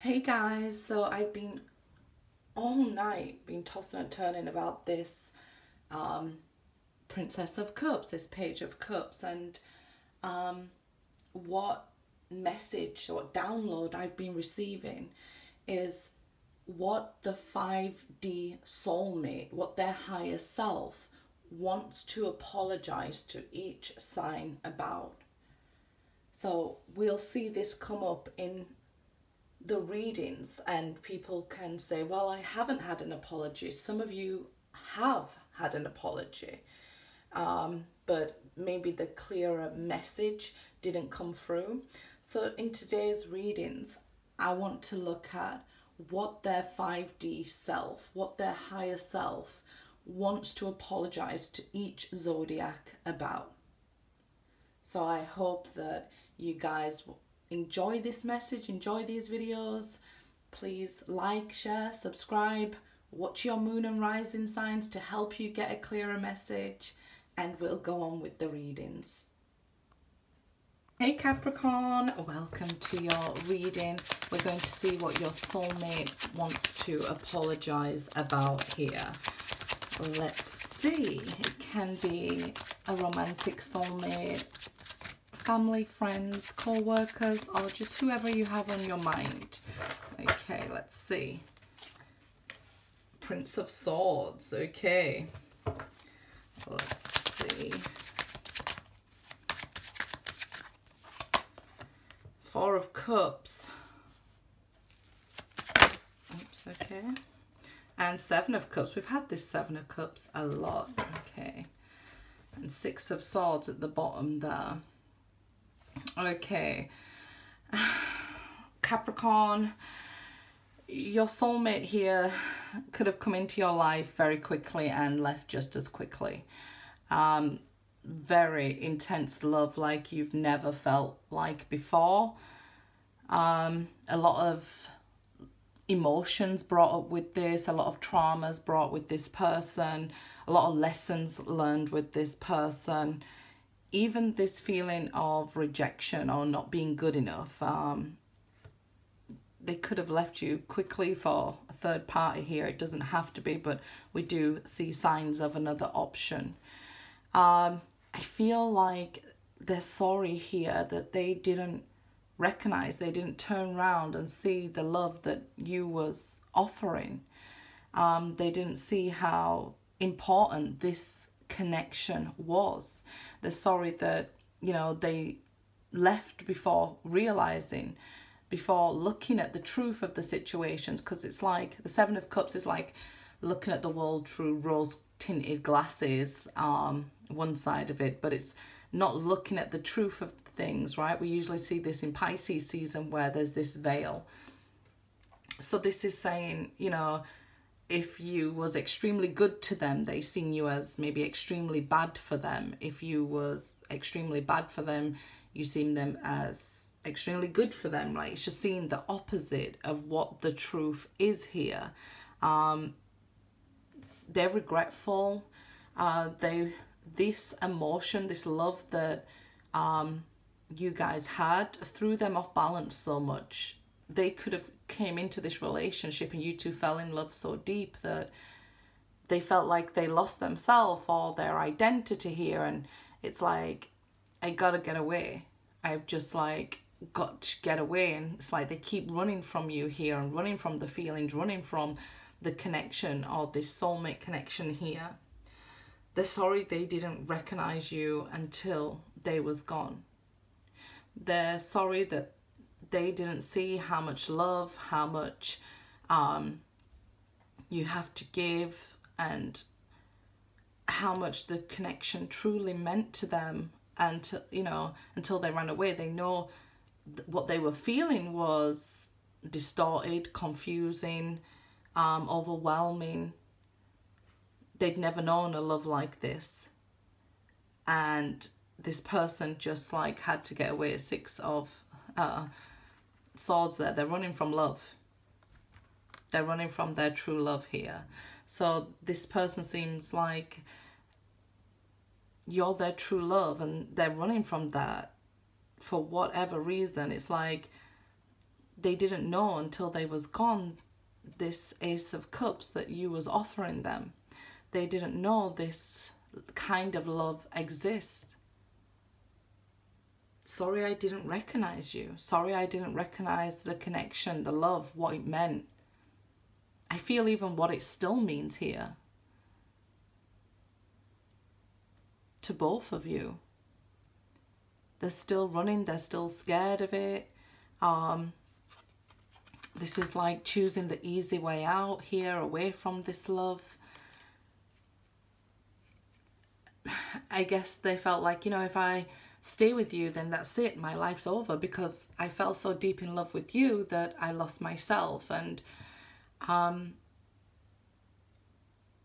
Hey guys, so I've been all night been tossing and turning about this um, Princess of Cups, this Page of Cups, and um, what message, what download I've been receiving is what the 5D soulmate, what their higher self wants to apologize to each sign about. So we'll see this come up in the readings and people can say, well, I haven't had an apology. Some of you have had an apology, um, but maybe the clearer message didn't come through. So in today's readings, I want to look at what their 5D self, what their higher self wants to apologize to each zodiac about. So I hope that you guys enjoy this message, enjoy these videos, please like, share, subscribe, watch your moon and rising signs to help you get a clearer message, and we'll go on with the readings. Hey Capricorn, welcome to your reading. We're going to see what your soulmate wants to apologize about here. Let's see. It can be a romantic soulmate, family, friends, co-workers, or just whoever you have on your mind. Okay, let's see. Prince of Swords, okay. Let's see. Four of Cups. Oops, okay. And Seven of Cups. We've had this Seven of Cups a lot, okay. And Six of Swords at the bottom there. Okay. Capricorn, your soulmate here could have come into your life very quickly and left just as quickly. Um, very intense love like you've never felt like before. Um, a lot of emotions brought up with this, a lot of traumas brought with this person, a lot of lessons learned with this person even this feeling of rejection or not being good enough, um, they could have left you quickly for a third party here. It doesn't have to be, but we do see signs of another option. Um, I feel like they're sorry here that they didn't recognize, they didn't turn around and see the love that you was offering. Um, they didn't see how important this connection was. They're sorry that, you know, they left before realizing, before looking at the truth of the situations, because it's like the Seven of Cups is like looking at the world through rose tinted glasses, um, one side of it, but it's not looking at the truth of things, right? We usually see this in Pisces season where there's this veil. So this is saying, you know, if you was extremely good to them they seen you as maybe extremely bad for them. If you was extremely bad for them you seen them as extremely good for them. Like it's just seeing the opposite of what the truth is here. Um they're regretful. Uh they this emotion this love that um you guys had threw them off balance so much. They could have came into this relationship and you two fell in love so deep that they felt like they lost themselves or their identity here and it's like I gotta get away. I've just like got to get away and it's like they keep running from you here and running from the feelings, running from the connection or this soulmate connection here. They're sorry they didn't recognize you until they was gone. They're sorry that they didn't see how much love, how much um, you have to give, and how much the connection truly meant to them. And to, you know, until they ran away, they know what they were feeling was distorted, confusing, um, overwhelming. They'd never known a love like this. And this person just like had to get away six of uh, swords there. They're running from love. They're running from their true love here. So this person seems like you're their true love and they're running from that for whatever reason. It's like they didn't know until they was gone this ace of cups that you was offering them they didn't know this kind of love exists sorry i didn't recognize you. Sorry i didn't recognize the connection the love what it meant. I feel even what it still means here. To both of you. They're still running they're still scared of it. Um this is like choosing the easy way out here, away from this love. I guess they felt like, you know, if I stay with you, then that's it. My life's over because I fell so deep in love with you that I lost myself. And um,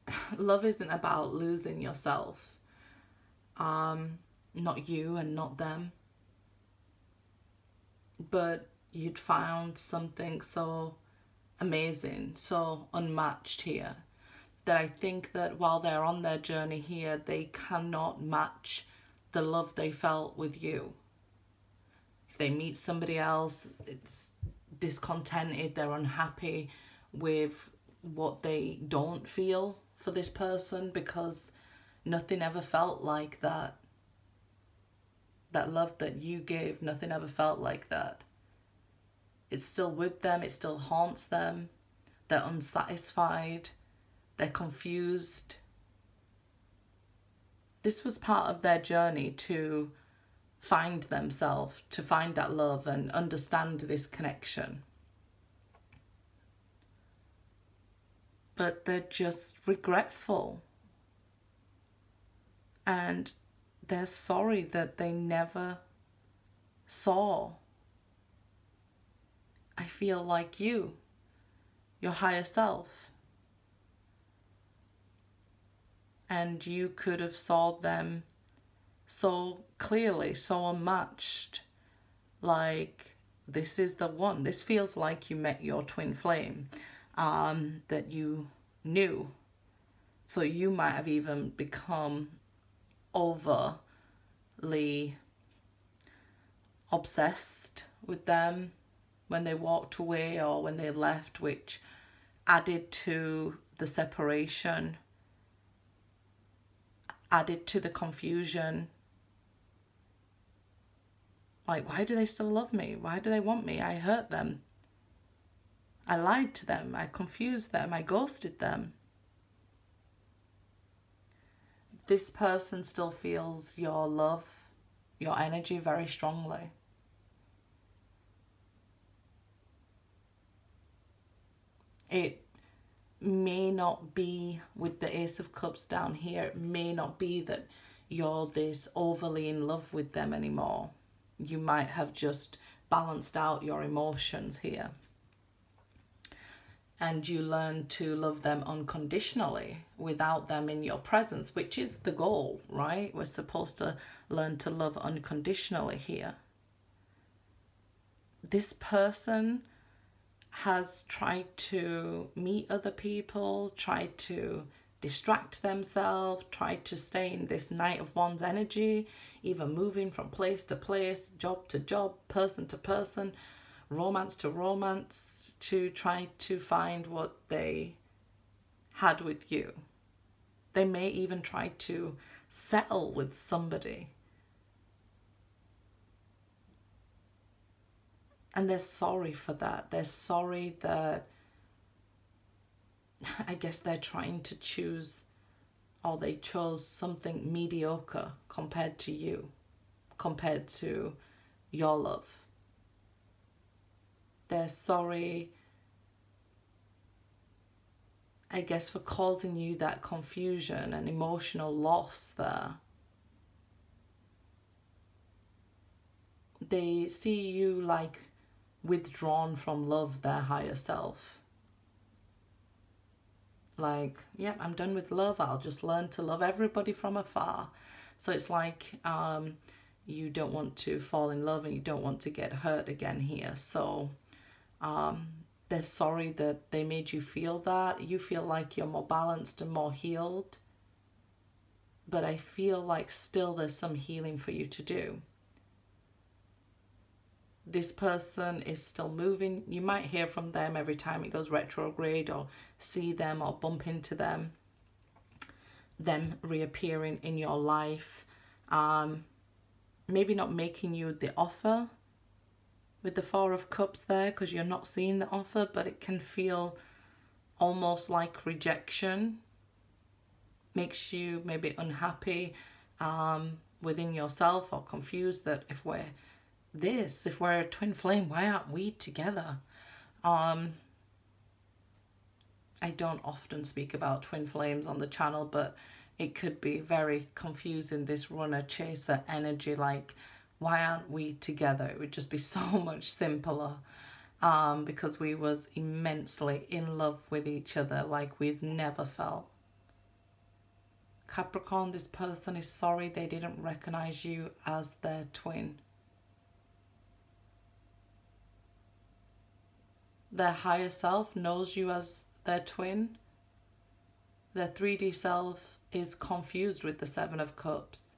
love isn't about losing yourself. Um, not you and not them. But you'd found something so amazing, so unmatched here that I think that while they're on their journey here, they cannot match the love they felt with you. If they meet somebody else, it's discontented, they're unhappy with what they don't feel for this person because nothing ever felt like that. That love that you gave, nothing ever felt like that. It's still with them, it still haunts them. They're unsatisfied, they're confused. This was part of their journey to find themselves, to find that love and understand this connection. But they're just regretful. And they're sorry that they never saw I feel like you, your higher self. And you could have saw them so clearly, so unmatched. Like, this is the one. This feels like you met your twin flame um, that you knew. So you might have even become overly obsessed with them when they walked away or when they left, which added to the separation, added to the confusion. Like, why do they still love me? Why do they want me? I hurt them. I lied to them. I confused them. I ghosted them. This person still feels your love, your energy very strongly. it may not be with the Ace of Cups down here, it may not be that you're this overly in love with them anymore. You might have just balanced out your emotions here. And you learn to love them unconditionally without them in your presence, which is the goal, right? We're supposed to learn to love unconditionally here. This person has tried to meet other people, tried to distract themselves, tried to stay in this Knight of Wands energy, even moving from place to place, job to job, person to person, romance to romance, to try to find what they had with you. They may even try to settle with somebody and they're sorry for that. They're sorry that I guess they're trying to choose or they chose something mediocre compared to you, compared to your love. They're sorry, I guess, for causing you that confusion and emotional loss there. They see you like withdrawn from love their higher self. Like, yep, I'm done with love. I'll just learn to love everybody from afar. So it's like um, you don't want to fall in love and you don't want to get hurt again here. So um, they're sorry that they made you feel that. You feel like you're more balanced and more healed. But I feel like still there's some healing for you to do. This person is still moving. You might hear from them every time it goes retrograde or see them or bump into them. Them reappearing in your life. Um, maybe not making you the offer with the Four of Cups there because you're not seeing the offer, but it can feel almost like rejection. Makes you maybe unhappy um, within yourself or confused that if we're this, if we're a twin flame, why aren't we together? Um, I don't often speak about twin flames on the channel, but it could be very confusing, this runner chaser energy, like, why aren't we together? It would just be so much simpler um, because we was immensely in love with each other like we've never felt. Capricorn, this person is sorry they didn't recognize you as their twin. Their higher self knows you as their twin. Their 3D self is confused with the Seven of Cups,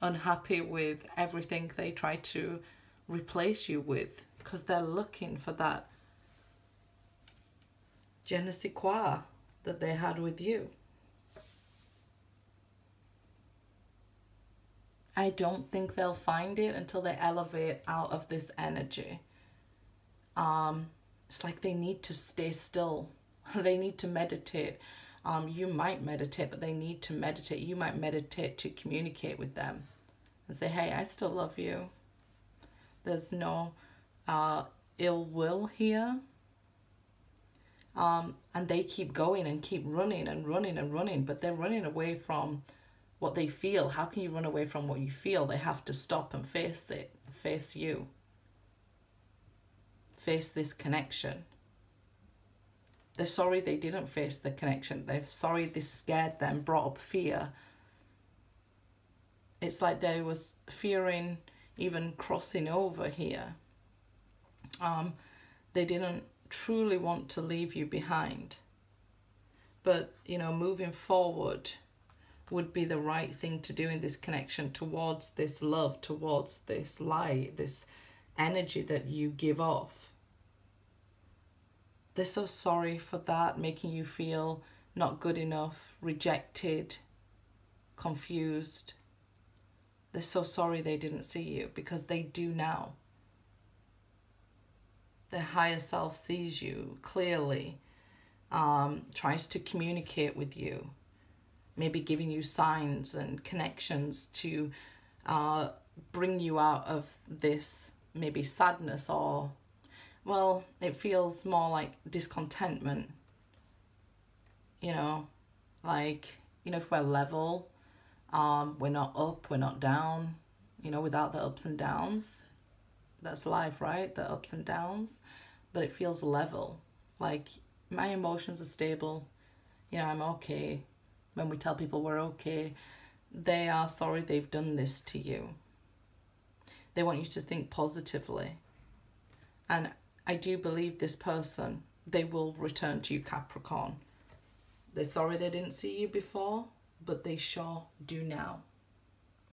unhappy with everything they try to replace you with because they're looking for that je ne sais quoi that they had with you. I don't think they'll find it until they elevate out of this energy. Um, it's like they need to stay still. they need to meditate. Um, you might meditate, but they need to meditate. You might meditate to communicate with them and say, hey, I still love you. There's no uh, ill will here. Um, and they keep going and keep running and running and running, but they're running away from what they feel. How can you run away from what you feel? They have to stop and face it, face you, face this connection. They're sorry they didn't face the connection. They're sorry this scared them, brought up fear. It's like they was fearing even crossing over here um, they didn't truly want to leave you behind. But, you know, moving forward would be the right thing to do in this connection towards this love, towards this light, this energy that you give off. They're so sorry for that, making you feel not good enough, rejected, confused. They're so sorry they didn't see you because they do now the higher self sees you clearly, um, tries to communicate with you, maybe giving you signs and connections to uh, bring you out of this maybe sadness or, well, it feels more like discontentment. You know, like, you know, if we're level, um, we're not up, we're not down, you know, without the ups and downs that's life, right? The ups and downs, but it feels level. Like my emotions are stable. You know, I'm okay. When we tell people we're okay, they are sorry they've done this to you. They want you to think positively. And I do believe this person, they will return to you, Capricorn. They're sorry they didn't see you before, but they sure do now.